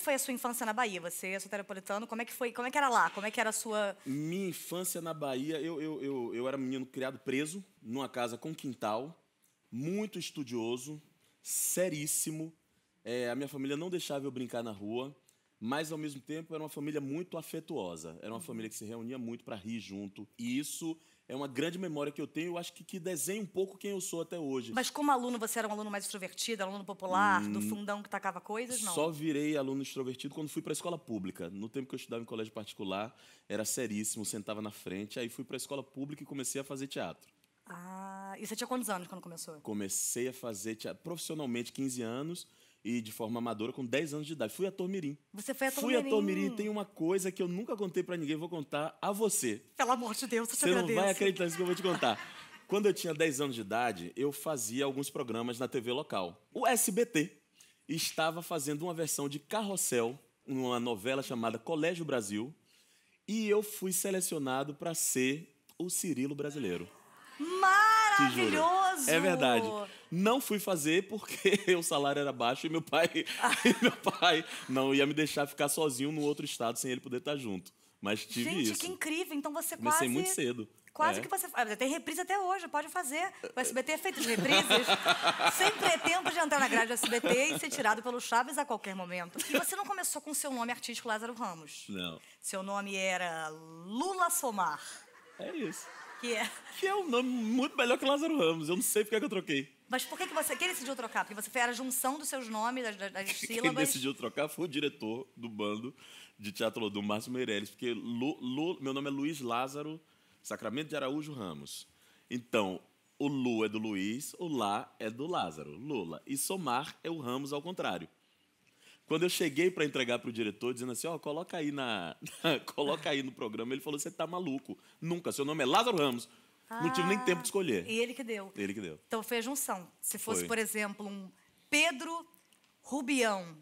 que foi a sua infância na Bahia? Você é soteropolitano, como é que foi? Como é que era lá? Como é que era a sua... Minha infância na Bahia, eu, eu, eu, eu era menino criado preso, numa casa com quintal, muito estudioso, seríssimo. É, a minha família não deixava eu brincar na rua, mas ao mesmo tempo era uma família muito afetuosa. Era uma família que se reunia muito para rir junto. E isso é uma grande memória que eu tenho, eu acho que, que desenha um pouco quem eu sou até hoje. Mas como aluno, você era um aluno mais extrovertido, aluno popular, do fundão que tacava coisas, não? Só virei aluno extrovertido quando fui para a escola pública. No tempo que eu estudava em colégio particular, era seríssimo, sentava na frente. Aí fui para a escola pública e comecei a fazer teatro. Ah, e você tinha quantos anos quando começou? Comecei a fazer teatro profissionalmente 15 anos e de forma amadora com 10 anos de idade. Fui ator mirim. Você foi ator Fui mirim. ator mirim. Tem uma coisa que eu nunca contei para ninguém, vou contar a você. Pelo amor de Deus, eu te Você não vai acreditar nisso que eu vou te contar. Quando eu tinha 10 anos de idade, eu fazia alguns programas na TV local. O SBT estava fazendo uma versão de Carrossel, numa novela chamada Colégio Brasil, e eu fui selecionado para ser o Cirilo brasileiro. Maravilhoso! É verdade. Não fui fazer porque o salário era baixo e meu pai, e meu pai não ia me deixar ficar sozinho no outro estado sem ele poder estar junto. Mas tive Gente, isso. que incrível. Então você Comecei quase... muito cedo. Quase É. que você... ah, Tem reprise até hoje, pode fazer. O SBT é feito de reprises. Sempre é tempo de entrar na grade do SBT e ser tirado pelo Chaves a qualquer momento. E você não começou com seu nome artístico Lázaro Ramos. Não. Seu nome era Lula Somar. É isso. Que é... Que é um nome muito melhor que Lázaro Ramos. Eu não sei porque é que eu troquei. Mas por que, que você... Quem decidiu trocar? Porque você foi a junção dos seus nomes, das, das- das Quem sílabas. decidiu trocar foi o diretor do bando de teatro do Márcio Meirelles, porque Lu- Lu- meu nome é Luiz Lázaro Sacramento de Araújo Ramos. Então, o Lu é do Luiz, o Lá é do Lázaro, Lula. E Somar é o Ramos ao contrário. Quando eu cheguei para entregar para o diretor, dizendo assim, ó, coloca aí na, coloca aí no programa, ele falou, você tá maluco. Nunca, seu nome é Lázaro Ramos. Não tive nem Ah, tempo de escolher. E ele que deu. Ele que deu. Então foi a junção. Se fosse, Foi. por exemplo, um Pedro Rubião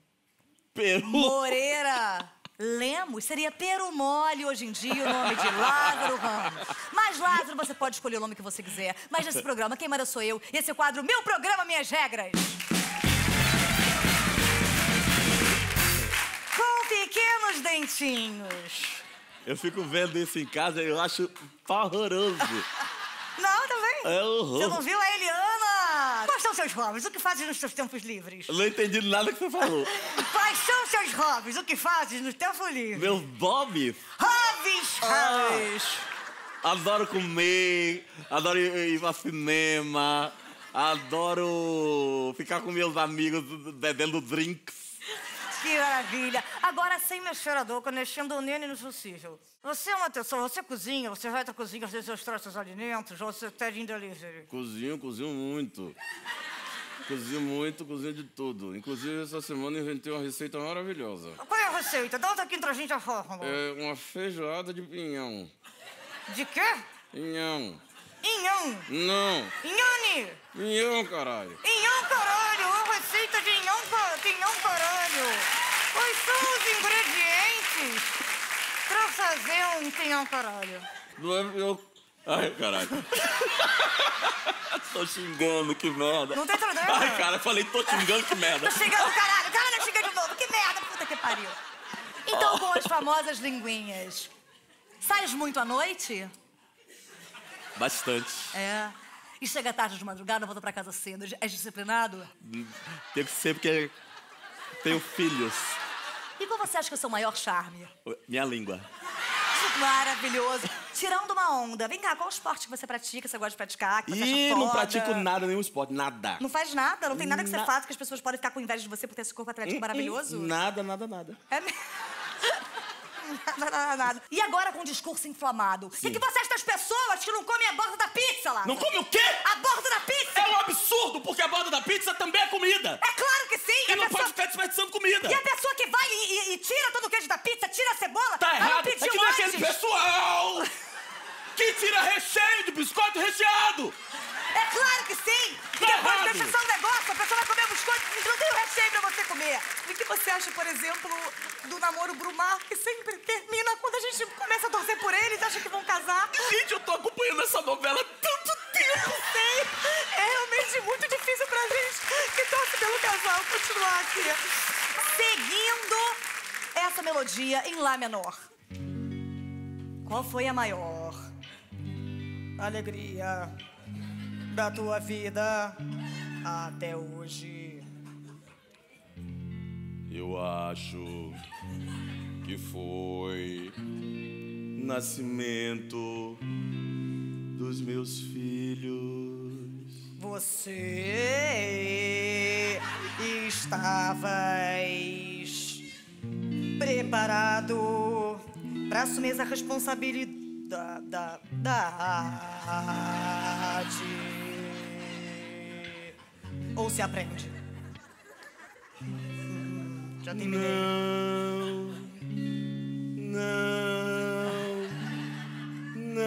Peru. Moreira Lemos, seria Peru Mole hoje em dia o nome de Lázaro Ramos. Mas Lázaro, você pode escolher o nome que você quiser. Mas nesse programa, quem manda sou eu. Esse é o quadro Meu Programa, Minhas Regras. Com pequenos dentinhos. Eu fico vendo isso em casa e eu acho pavoroso. Não, tá vendo? É horror. Você não viu a Eliana? Quais são seus hobbies? O que fazes nos seus tempos livres? Não entendi nada que você falou. Quais são seus hobbies? O que fazes no tempo livre? Meu Bob, Hobbies! Ah. Hobbies! adoro comer, adoro ir pra cinema, adoro ficar com meus amigos bebendo drinks. Que maravilha! Agora, sem mexer a boca, mexendo o nene no possível. Você é uma pessoa, você cozinha, você vai pra cozinha fazer seus troços alimentos, ou você pede em delivery? Cozinho, cozinho muito. Cozinho muito, cozinho de tudo. Inclusive, essa semana inventei uma receita maravilhosa. Qual é a receita? Dá aqui pra gente a fórmula. É uma feijoada de pinhão. De quê? Pinhão. Inhão! Não, Inhane! pinhão, caralho. Inhão caralho! Uma receita de inhão, ca- de inhão caralho! Quais são os ingredientes pra fazer um pinhão caralho? Não é meu. Ai, caralho. tô xingando, que merda. Não tem problema. Ai, cara, falei, tô xingando, que merda. Tô chegando, caralho! Caralho, chega de novo! Que merda, puta que pariu! Então, com as famosas linguinhas. Sais muito à noite? Bastante. É. E chega tarde de madrugada, volta pra casa cedo. És disciplinado? Tem que ser porque tenho filhos. E qual você acha que é o seu maior charme? Minha língua. Maravilhoso. Tirando uma onda. Vem cá, qual esporte que você pratica, você gosta de praticar, que você Ih, não pratico nada, nenhum esporte, nada. Não faz nada? Não tem nada que você Na- faça que as pessoas podem ficar com inveja de você por ter esse corpo atlético maravilhoso? Nada, nada, nada. É mesmo? Nada, nada, nada. E agora com o discurso inflamado. O que, que você acha das pessoas que não comem a borda da pizza lá? Não come o quê? A borda da pizza! É um absurdo, porque a borda da pizza também é comida. É claro que sim! E a não pessoa... pode ficar desperdiçando comida. E a pessoa que vai e, e- e tira todo o queijo da pizza, tira a cebola, Tá errado. É que nem aquele pessoal que tira recheio de biscoito recheado. É claro que sim! E Tá depois deixa só um negócio, a pessoa vai comer biscoito e não tem o recheio pra você comer. E o que você acha, por exemplo, do namoro Brumar, que sempre termina quando a gente começa a torcer por eles, acha que vão casar? Gente, eu tô acompanhando essa novela há tanto tempo. Sei, é realmente muito difícil pra gente que torce pelo casal continuar aqui. Seguindo essa melodia em Lá menor. Qual foi a maior alegria da tua vida até hoje? Eu acho que foi nascimento dos meus filhos. Você estavas preparado para assumir essa responsabilidade. Ou se aprende? Hum, Já terminei. Não, não,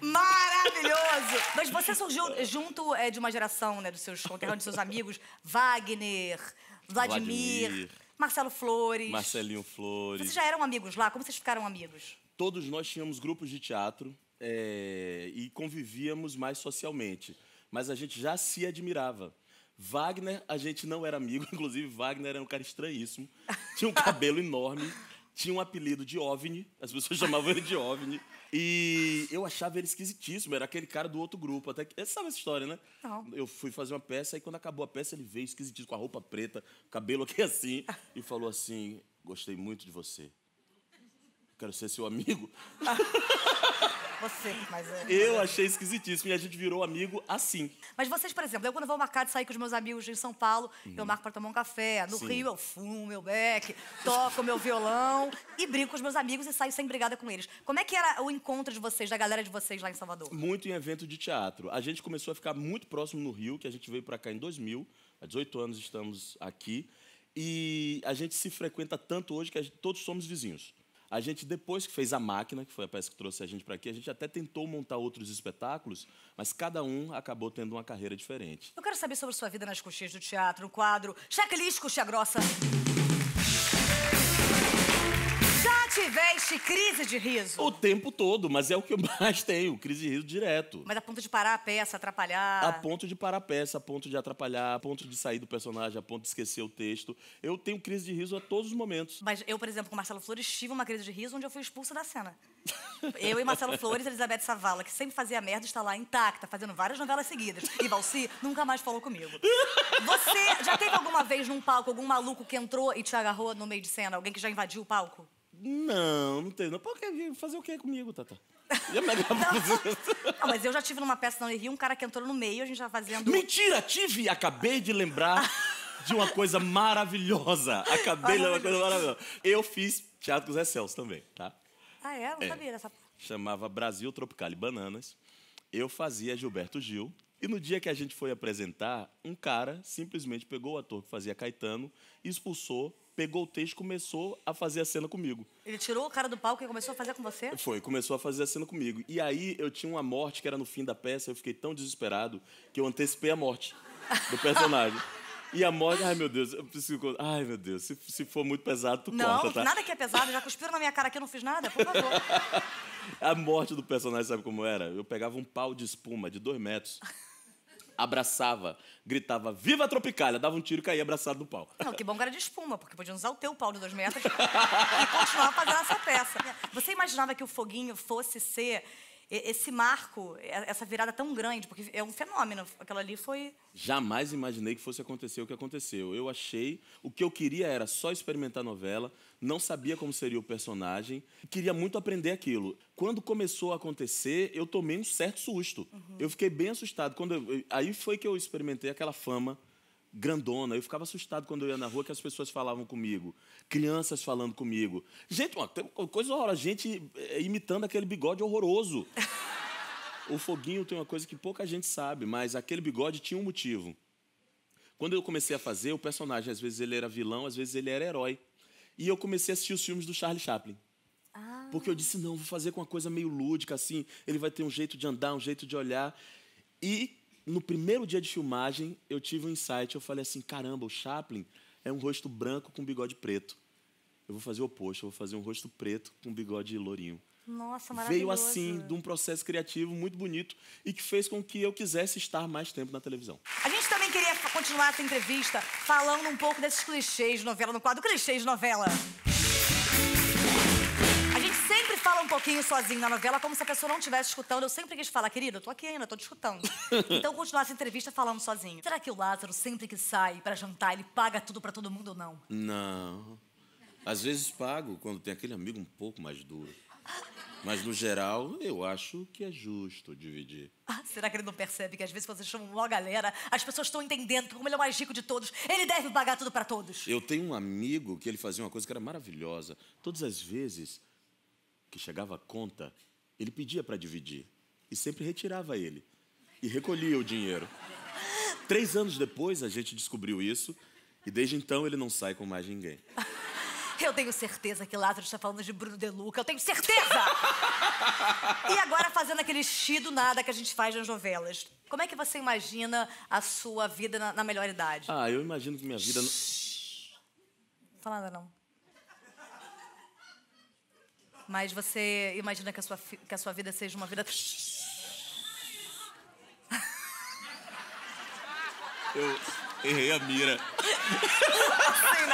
não. Maravilhoso! Mas você surgiu junto é, de uma geração, né, dos seus conterrâneos, dos seus amigos, Wagner, Vladimir, Vladimir. Marcelo Flores. Marcelinho Flores. Vocês já eram amigos lá? Como vocês ficaram amigos? Todos nós tínhamos grupos de teatro é, e convivíamos mais socialmente, mas a gente já se admirava. Wagner, a gente não era amigo, inclusive Wagner era um cara estranhíssimo, tinha um cabelo enorme, tinha um apelido de OVNI, as pessoas chamavam ele de OVNI, e eu achava ele esquisitíssimo, era aquele cara do outro grupo. Até que, você sabe essa história, né? Não. Eu fui fazer uma peça e quando acabou a peça ele veio esquisitíssimo, com a roupa preta, cabelo aqui assim, e falou assim: Gostei muito de você. Quero ser seu amigo. Você, mas é. Eu achei esquisitíssimo e a gente virou amigo assim. Mas vocês, por exemplo, eu quando vou marcar de sair com os meus amigos em São Paulo, eu marco pra tomar um café. No Sim. Rio eu fumo meu beck, toco meu violão e brinco com os meus amigos e saio sem brigada com eles. Como é que era o encontro de vocês, da galera de vocês lá em Salvador? Muito em evento de teatro. A gente começou a ficar muito próximo no Rio, que a gente veio para cá em 2000. Há 18 anos estamos aqui. E a gente se frequenta tanto hoje que gente- todos somos vizinhos. A gente, depois que fez A Máquina, que foi a peça que trouxe a gente para aqui, a gente até tentou montar outros espetáculos, mas cada um acabou tendo uma carreira diferente. Eu quero saber sobre sua vida nas coxias do teatro, no quadro Checklist Coxia Grossa. Tiveste crise de riso? O tempo todo, mas é o que eu mais tenho, crise de riso direto. Mas a ponto de parar a peça, atrapalhar. A ponto de parar a peça, a ponto de atrapalhar, a ponto de sair do personagem, a ponto de esquecer o texto. Eu tenho crise de riso a todos os momentos. Mas eu, por exemplo, com Marcelo Flores, tive uma crise de riso onde eu fui expulsa da cena. Eu e Marcelo Flores e Elizabeth Savala, que sempre fazia merda, está lá intacta, fazendo várias novelas seguidas. E Valci nunca mais falou comigo. Você já teve alguma vez num palco algum maluco que entrou e te agarrou no meio de cena? Alguém que já invadiu o palco? Não, não tem. Não. Pô, quer fazer o quê comigo, Tata? Você. Não, mas eu já tive numa peça na Rio um cara que entrou no meio, a gente já fazendo. Mentira, tive! Acabei de lembrar de uma coisa maravilhosa. Acabei de lembrar de uma coisa maravilhosa. Eu fiz teatro com Zé Celso também, tá? Ah, é? Não É. sabia dessa. chamava Brasil Tropical e Bananas. Eu fazia Gilberto Gil. E no dia que a gente foi apresentar, um cara simplesmente pegou o ator que fazia Caetano, expulsou, pegou o texto e começou a fazer a cena comigo. Ele tirou o cara do palco e começou a fazer com você? Foi, começou a fazer a cena comigo. E aí eu tinha uma morte que era no fim da peça, eu fiquei tão desesperado que eu antecipei a morte do personagem. E a morte, ai meu Deus, eu preciso. Ai meu Deus, se, se for muito pesado, tu Não, corta, tá? nada que é pesado. Já cuspiram na minha cara que eu não fiz nada, por favor. A morte do personagem, sabe como era? Eu pegava um pau de espuma de dois metros, abraçava, gritava, viva a Tropicália, dava um tiro e caía abraçado no pau. Não, que bom que era de espuma, porque podiam usar o teu pau de dois metros e continuar fazendo essa peça. Você imaginava que o foguinho fosse ser esse marco, essa virada tão grande? Porque é um fenômeno. Aquilo ali foi. Jamais imaginei que fosse acontecer o que aconteceu. Eu achei, o que eu queria era só experimentar a novela, não sabia como seria o personagem, queria muito aprender aquilo. Quando começou a acontecer, eu tomei um certo susto. Eu fiquei bem assustado. Quando eu- aí foi que eu experimentei aquela fama grandona. Eu ficava assustado quando eu ia na rua que as pessoas falavam comigo, crianças falando comigo. Gente, tem coisa horrorosa, gente eh, imitando aquele bigode horroroso. O foguinho tem uma coisa que pouca gente sabe, mas aquele bigode tinha um motivo. Quando eu comecei a fazer, o personagem, às vezes ele era vilão, às vezes ele era herói. E eu comecei a assistir os filmes do Charlie Chaplin. Porque eu disse, não, vou fazer com uma coisa meio lúdica, assim, ele vai ter um jeito de andar, um jeito de olhar. E no primeiro dia de filmagem, eu tive um insight, eu falei assim, caramba, o Chaplin é um rosto branco com bigode preto. Eu vou fazer o oposto, eu vou fazer um rosto preto com bigode lourinho. Nossa, Veio maravilhoso. assim, de um processo criativo muito bonito e que fez com que eu quisesse estar mais tempo na televisão. A gente também queria continuar essa entrevista falando um pouco desses clichês de novela, no quadro Clichês de Novela. Pouquinho sozinho na novela, como se a pessoa não estivesse escutando. Eu sempre quis falar, querido, eu tô aqui ainda, tô te escutando. Então, continuar essa entrevista falando sozinho. Será que o Lázaro, sempre que sai pra jantar, ele paga tudo pra todo mundo ou não? Não. Às vezes pago quando tem aquele amigo um pouco mais duro. Mas, no geral, eu acho que é justo dividir. Ah, será que ele não percebe que às vezes você chama uma galera, as pessoas estão entendendo que como ele é o mais rico de todos, ele deve pagar tudo pra todos? Eu tenho um amigo que ele fazia uma coisa que era maravilhosa. Todas as vezes que chegava a conta, ele pedia para dividir. E sempre retirava ele. E recolhia o dinheiro. Três anos depois, a gente descobriu isso. E desde então, ele não sai com mais ninguém. Eu tenho certeza que Lázaro está falando de Bruno De Luca, eu tenho certeza! e agora fazendo aquele xi do nada que a gente faz nas novelas. Como é que você imagina a sua vida na, na melhor idade? Ah, eu imagino que minha vida... Não fala nada não. Mas você imagina que a sua, que a sua vida seja uma vida... Eu errei a mira. Assim?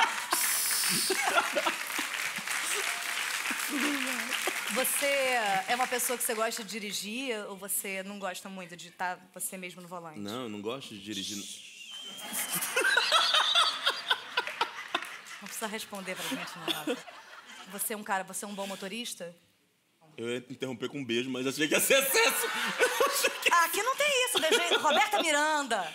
Você é uma pessoa que você gosta de dirigir ou você não gosta muito de estar você mesmo no volante? Não, eu não gosto de dirigir... Não precisa responder pra gente, não. Você é um cara, você é um bom motorista? Eu ia interromper com um beijo, mas achei que ia ser excesso. Que... Ah, aqui não tem isso, beijei Roberta Miranda.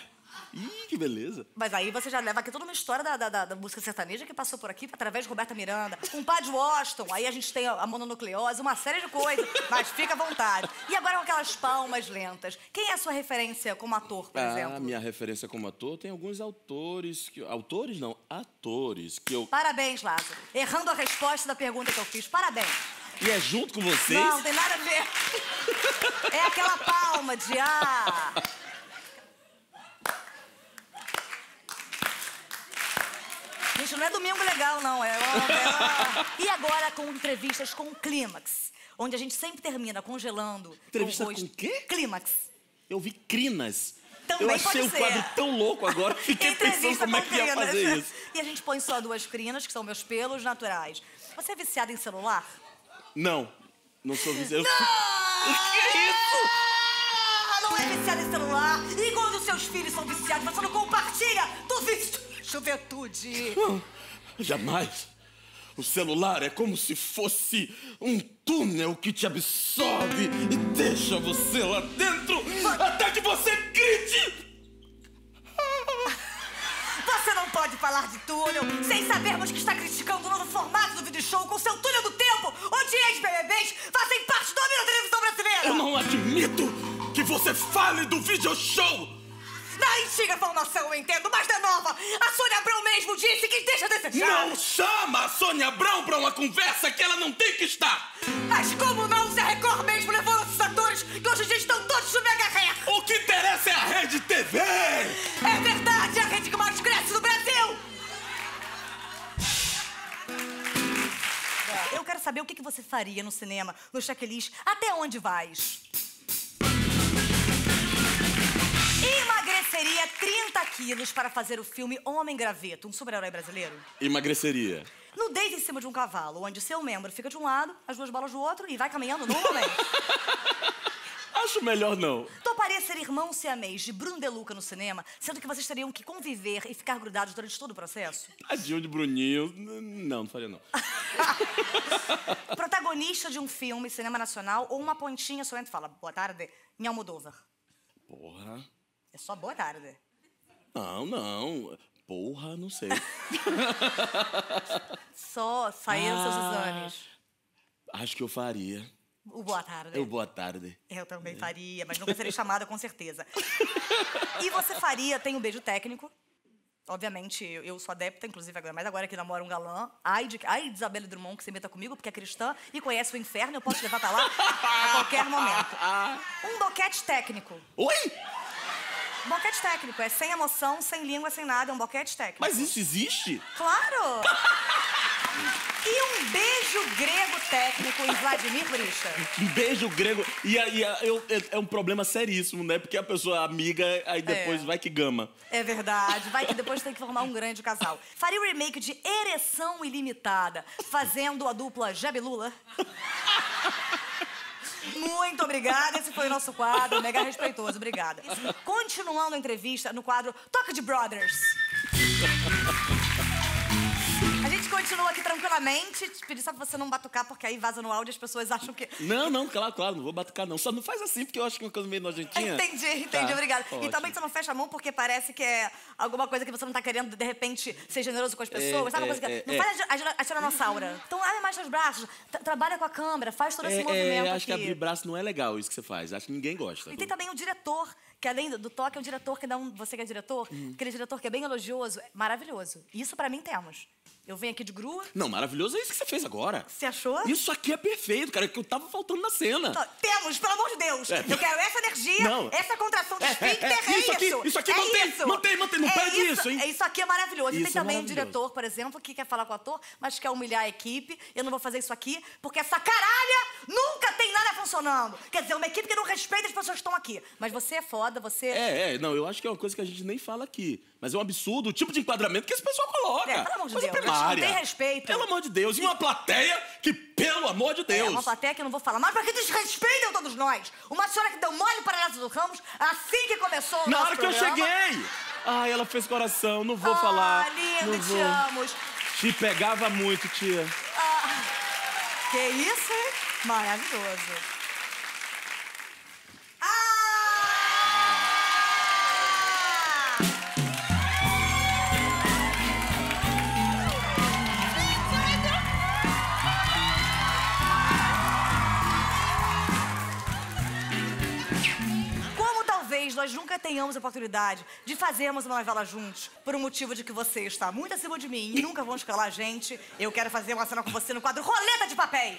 Ih, que beleza. Mas aí você já leva aqui toda uma história da, da, da- música sertaneja que passou por aqui através de Roberta Miranda, com o Padre Washington, aí a gente tem a, a mononucleose, uma série de coisas, mas fica à vontade. E agora com aquelas palmas lentas. Quem é a sua referência como ator, por Ah, exemplo? minha referência como ator tem alguns autores que autores não, atores que eu Parabéns, Lázaro. Errando a resposta da pergunta que eu fiz. Parabéns. e é junto com vocês. Não, tem nada a ver. É aquela palma de ah. Não é domingo legal, não. É uma novela. E agora com entrevistas com Clímax, onde a gente sempre termina congelando. Entrevista o rosto. com quê? Clímax. Eu vi crinas. Também eu achei o ser. quadro tão louco agora, fiquei pensando como é com que ia fazer isso. E a gente põe só duas crinas, que são meus pelos naturais. Você é viciado em celular? Não, não sou viciado. Não! O que é isso? Não é viciado em celular. E quando seus filhos são viciados, você não compartilha do vício. Juventude. Jamais. O celular é como se fosse um túnel que te absorve e deixa você lá dentro até que você grite. Você não pode falar de túnel sem sabermos que está criticando o novo formato do vídeo show com seu túnel do tempo, onde ex-BBBs fazem parte do da televisão brasileira. Eu não admito que você fale do video show. Da antiga formação, eu entendo, mas da nova, a Sônia Abrão mesmo disse que deixa desejar. Não chama a Sônia Abrão pra uma conversa que ela não tem que estar. Mas como não, se a Record mesmo levou nossos atores, que hoje em dia estão todos no mega hair. O que interessa é a Rede TV. É verdade, a rede que mais cresce no Brasil! Eu quero saber o que que você faria no cinema, no checklist, até onde vais? Emagreceria 30 quilos para fazer o filme Homem Graveto, um super-herói brasileiro? Emagreceria. Nudez em cima de um cavalo, onde seu membro fica de um lado, as duas bolas do outro e vai caminhando normalmente. Acho melhor não. Toparia ser irmão siamês de Bruno De Luca no cinema, sendo que vocês teriam que conviver e ficar grudados durante todo o processo? Tadinho de Bruninho. Não, não faria não. Protagonista de um filme, cinema nacional, ou uma pontinha só entra e fala, boa tarde, em Almodóvar. Porra. É só boa tarde. Não, não. Porra, não sei. Só seus Ah. exames. Acho que eu faria. O boa tarde. Eu, boa tarde. Eu também faria, mas nunca serei chamada com certeza. E você faria, tem um beijo técnico. Obviamente, eu, sou adepta, inclusive agora, mas agora que namoro um galã. Ai de, ai de Isabelle Drummond que se meta comigo, porque é cristã e conhece o inferno, eu posso levar pra lá a qualquer momento. Um boquete técnico. Oi? Boquete técnico, é sem emoção, sem língua, sem nada, é um boquete técnico. Mas isso existe? Claro! E um beijo grego técnico em Vladimir Brisca. Um beijo grego. E, a- e a- eu- é, é um problema seríssimo, né? Porque a pessoa é amiga, aí depois É. vai que gama. É verdade. Vai que depois tem que formar um grande casal. Faria o remake de Ereção Ilimitada, fazendo a dupla Jeb Lula. Muito obrigada. Esse foi o nosso quadro. Mega respeitoso. Obrigada. Continuando a entrevista no quadro Toca de Brothers. Continua aqui tranquilamente. Te pedi só pra você não batucar, porque aí vaza no áudio e as pessoas acham que. Não, não, claro, claro, não vou batucar, não. Só não faz assim, porque eu acho que é uma coisa meio nojentinha. Entendi, entendi, Tá, obrigada. E ótimo. também você não fecha a mão porque parece que é alguma coisa que você não tá querendo, de repente, ser generoso com as pessoas. Sabe uma é, coisa que. é, não é. faz a, a, a tiranossauro. Então abre mais seus braços, tra- trabalha com a câmera, faz todo esse É, movimento é, acho que aqui. abrir braço não é legal isso que você faz. Acho que ninguém gosta. E tem também o diretor, que além do, toque, é um diretor que dá um. Você que é diretor, Hum. aquele diretor que é bem elogioso, é maravilhoso. Isso pra mim temos. Eu venho aqui de grua. Não, maravilhoso é isso que você fez agora. Você achou? Isso aqui é perfeito, cara, que eu tava faltando na cena. Temos, pelo amor de Deus! É. Eu quero essa energia, Não. essa contração de É, é, esfíncter, é, é, isso aqui, isso aqui, é mantém, isso. mantém, mantém, não é perde isso, isso, hein? é Isso aqui é maravilhoso. Isso tem é também um diretor, por exemplo, que quer falar com o ator, mas quer humilhar a equipe. Eu não vou fazer isso aqui, porque essa caralha nunca tem nada funcionando. Quer dizer, uma equipe que não respeita as pessoas que estão aqui. Mas você é foda, você... É, é, não, eu acho que é uma coisa que a gente nem fala aqui. Mas é um absurdo o tipo de enquadramento que esse pessoal coloca. É, pelo amor de Coisa Deus, não primária. tem respeito. Pelo amor de Deus. E uma plateia que, pelo amor de É Deus. uma plateia que eu não vou falar, mas porque desrespeitam todos nós. Uma senhora que deu mole para a do Ramos assim que começou o Na hora que eu programa. cheguei. Ai, ela fez coração, não vou ah, falar. linda, não te vou. amo. Te pegava muito, tia. Que isso, hein? Maravilhoso. Nós nunca tenhamos a oportunidade de fazermos uma novela juntos, por um motivo de que você está muito acima de mim e nunca vão escalar a gente, eu quero fazer uma cena com você no quadro Roleta de Papéis.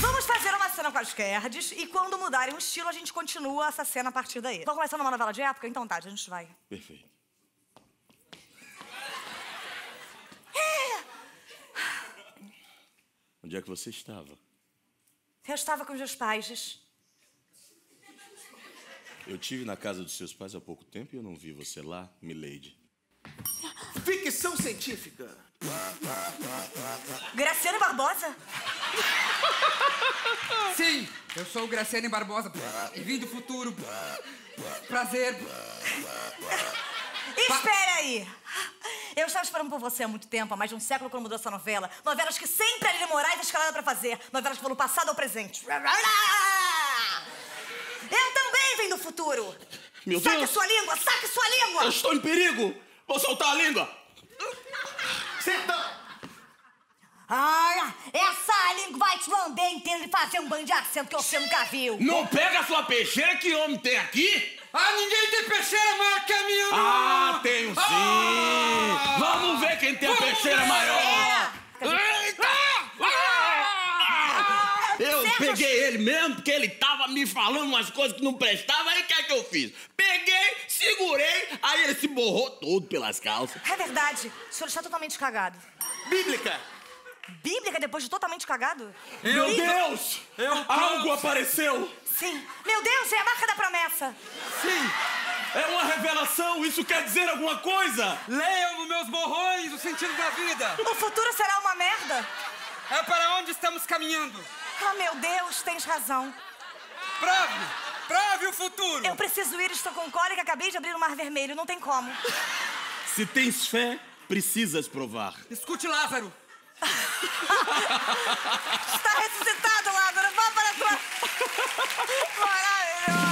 Vamos fazer uma cena com as Kerdes e quando mudarem o estilo, a gente continua essa cena a partir daí. Vamos começar numa novela de época? Então tá, a gente vai. Perfeito. Onde é que você estava? Eu estava com os meus pais. Eu tive na casa dos seus pais há pouco tempo e eu não vi você lá, Milady. Ficção científica. Graciane Barbosa? Sim, eu sou o Graciane Barbosa e vim do futuro. Prazer. Espera aí! Eu estava esperando por você há muito tempo, há mais de um século quando mudou essa novela. Novelas que sempre a Lili Moraes é escalada pra fazer. Novelas que vão do passado ao presente. Eu também venho do futuro! Meu saque Deus! sua língua! Saque sua língua! Eu estou em perigo! Vou soltar a língua! Senta! Ah, essa língua vai te lamber inteiro e fazer um banho de acento que você nunca viu. Não pega a sua peixeira que homem tem aqui! Ah, ninguém tem peixeira maior que a minha, não! Ah, tenho sim! Ah! Vamos ver quem tem a peixeira maior! Eita! Ah! Eu Sérgio- peguei ele mesmo porque ele tava me falando umas coisas que não prestavam, aí o que é que eu fiz? Peguei, segurei, aí ele se borrou todo pelas calças. É verdade, o senhor está totalmente cagado. Bíblica. Bíblica depois de totalmente cagado? Meu Bíblia- Deus! Algo apareceu! Sim. Meu Deus, é a marca da promessa. Sim! É uma revelação, isso quer dizer alguma coisa? Leiam nos meus borrões o sentido da vida. O futuro será uma merda? É para onde estamos caminhando. Ah, meu Deus, tens razão. Prove! Prove o futuro! Eu preciso ir, estou com cólica, acabei de abrir o Mar Vermelho, não tem como. Se tens fé, precisas provar. Escute, Lázaro. Está ressuscitado, Lázaro, vá